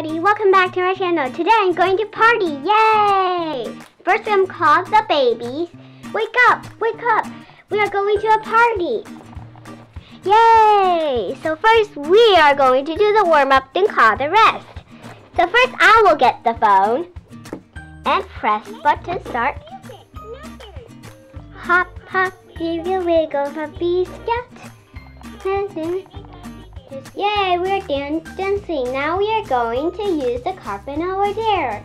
everybody, welcome back to my channel. Today I'm going to party, yay! First I'm called the babies. Wake up, wake up, we are going to a party. Yay! So first we are going to do the warm up, then call the rest. So first I will get the phone and press button start. Hop, hop, give you wiggle, puppy scout. Yay, we're dan- dancing. Now we are going to use the carpet over there.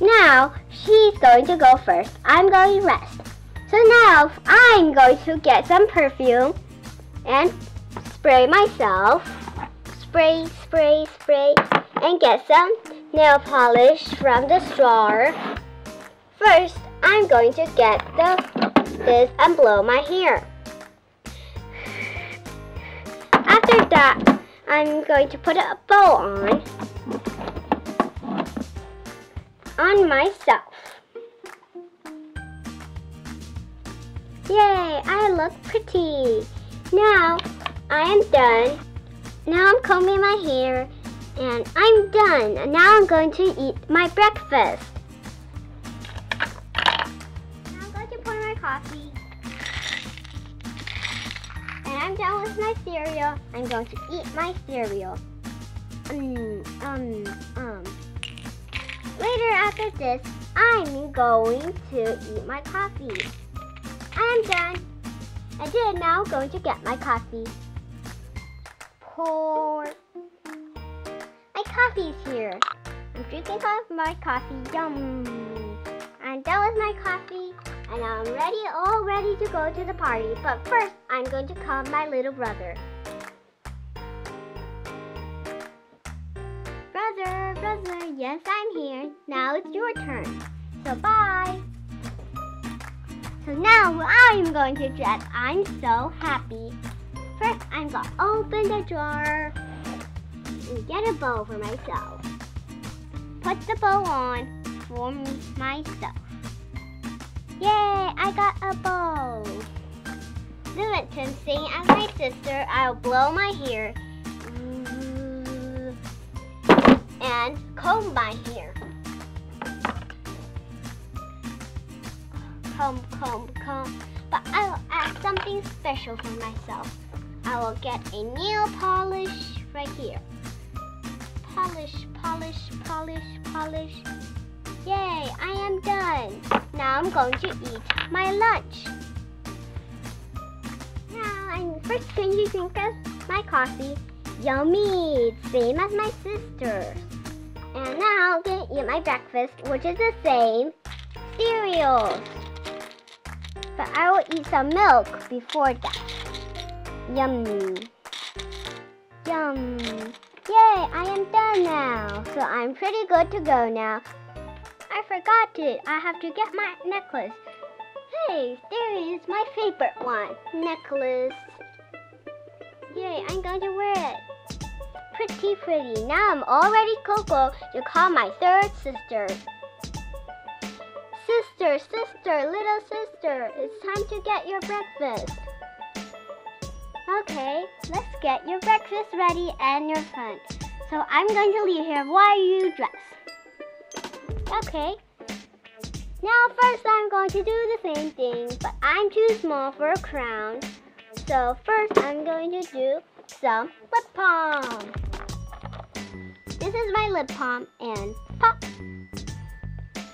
Now, she's going to go first. I'm going rest. So now, I'm going to get some perfume and spray myself. Spray, spray, spray, and get some nail polish from the store. First, I'm going to get the this and blow my hair. After that, I'm going to put a bow on on myself. Yay, I look pretty. Now, I am done. Now I'm combing my hair and I'm done. And now I'm going to eat my breakfast. Now I'm going to pour my coffee. I'm done with my cereal. I'm going to eat my cereal. Um, um, um. Later after this, I'm going to eat my coffee. I'm done. I did now going to get my coffee. Pour. My coffee's here. I'm drinking my coffee. Yum. I'm done with my coffee and I'm ready, all ready to go to the party. But first, I'm going to call my little brother. Brother, brother, yes, I'm here. Now it's your turn. So bye. So now I'm going to dress. I'm so happy. First, I'm going to open the drawer and get a bow for myself. Put the bow on for myself. Yay, I got a bow. To sing as my sister, I'll blow my hair and comb my hair. Comb, comb, comb. But I will add something special for myself. I will get a nail polish right here. Polish, polish, polish, polish. Yay, I am done. Now I'm going to eat my lunch. Now I'm first going to drink my coffee. Yummy, same as my sister. And now I'm going to eat my breakfast, which is the same cereal. But I will eat some milk before that. Yummy. Yum. Yay, I am done now. So I'm pretty good to go now. I forgot it. I have to get my necklace. Hey, there is my favorite one. Necklace. Yay, I'm going to wear it. Pretty, pretty. Now I'm already Coco to call my third sister. Sister, sister, little sister, it's time to get your breakfast. Okay, let's get your breakfast ready and your fun. So I'm going to leave here while you dress. Okay. Now first I'm going to do the same thing, but I'm too small for a crown. So first I'm going to do some lip balm. This is my lip balm and pop.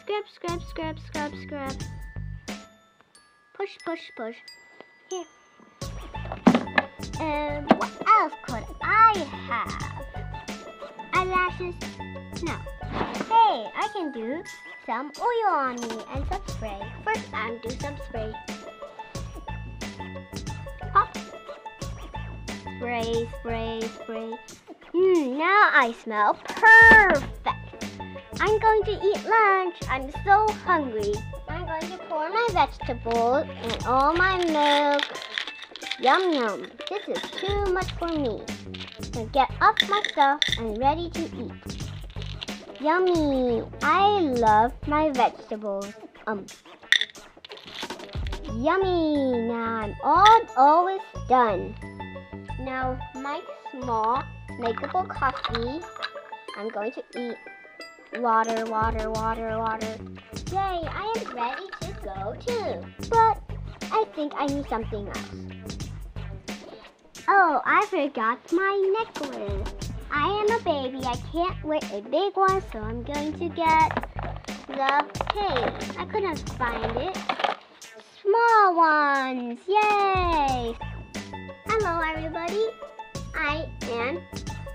Scrub, scrub, scrub, scrub, scrub. Push, push, push. Here. And what else could I have? Eyelashes? No. Hey, I can do some oil on me and some spray. First, I'm do some spray. Pop. Spray, spray, spray. Hmm, now I smell perfect. I'm going to eat lunch. I'm so hungry. I'm going to pour my vegetables and all my milk. Yum yum. This is too much for me. So get up myself and ready to eat. Yummy! I love my vegetables. Um. Yummy! Now I'm all always done. Now my small makeable coffee I'm going to eat. Water, water, water, water. Yay, I am ready to go too. But I think I need something else. Oh, I forgot my necklace. I am a baby. I can't wear a big one, so I'm going to get the cake. I couldn't find it. Small ones. Yay! Hello, everybody. I am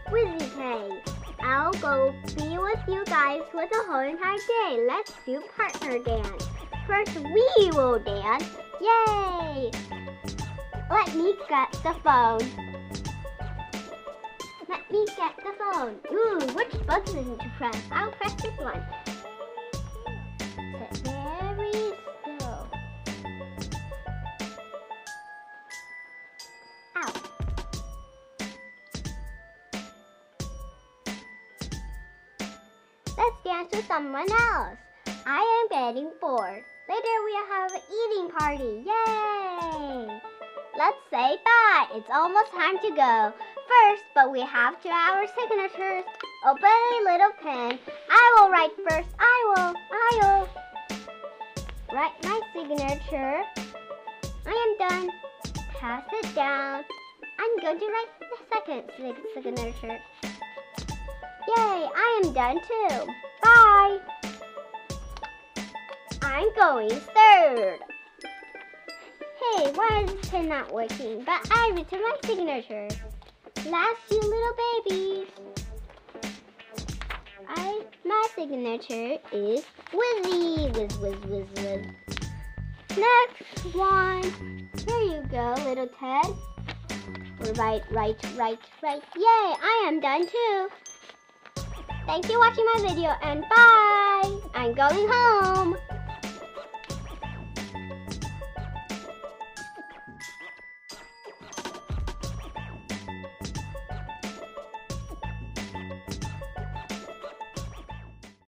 Wizzy K. I'll go be with you guys for the whole entire day. Let's do partner dance. First, we will dance. Yay! Let me get the phone. Let me get the phone. Ooh, which button to press? I'll press this one. Sit very still. Ow. Let's dance with someone else. I am getting bored. Later we'll have an eating party. Yay! Let's say bye. It's almost time to go. First, but we have to our signatures. Open a little pen. I will write first. I will. I will. Write my signature. I am done. Pass it down. I'm going to write the second sig- signature. Yay, I am done too. Bye. I'm going third. Hey, why is this pen not working? But I returned my signature. Last you little babies. I my signature is Wizzy. Wiz wiz wiz wiz. Next one. Here you go, little Ted. Right, right, right, right. Yay, I am done too. Thank you for watching my video and bye. I'm going home.